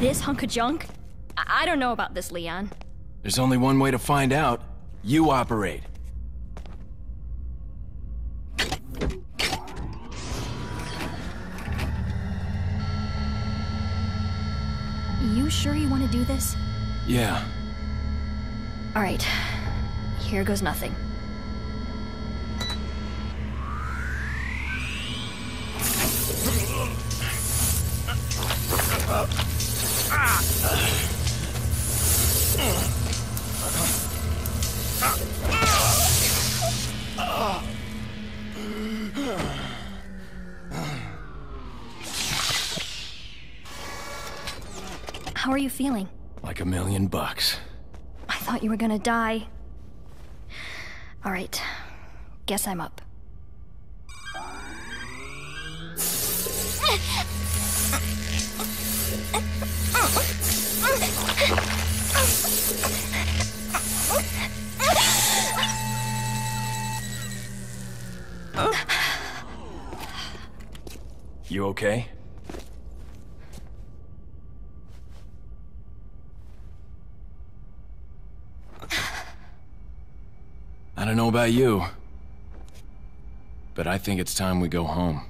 This hunk of junk? I, I don't know about this, Leon. There's only one way to find out. You operate. You sure you want to do this? Yeah. Alright. Here goes nothing. Uh, uh, uh, How are you feeling? Like a million bucks. I thought you were gonna die. Alright. Guess I'm up. Okay? I don't know about you, but I think it's time we go home.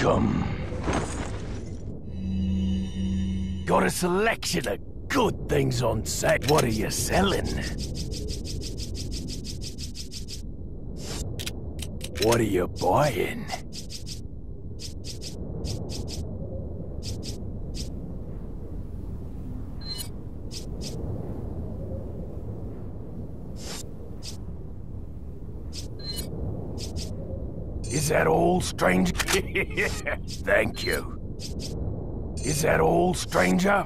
Welcome. Got a selection of good things on set. What are you selling? What are you buying? Is that all, stranger? Thank you. Is that all, stranger?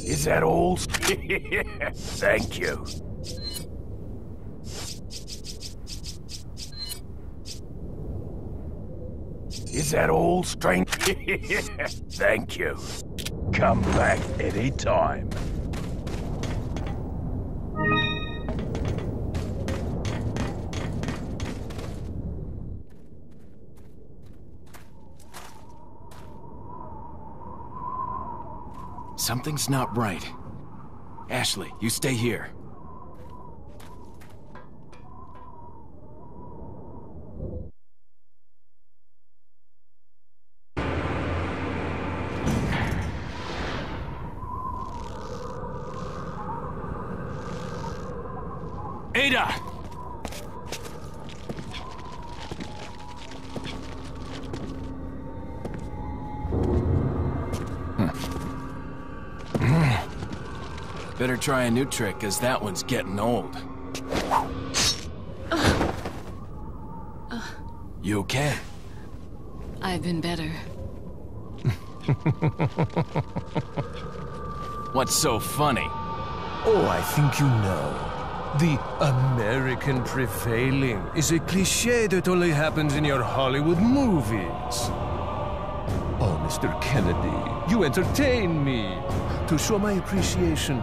Is that all? Thank you. Is that all, stranger? Thank you. Come back any time. Something's not right. Ashley, you stay here. Ada! Better try a new trick, cause that one's getting old. You okay? I've been better. What's so funny? Oh, I think you know. The American prevailing is a cliche that only happens in your Hollywood movies. Oh, Mr. Kennedy, you entertain me. To show my appreciation,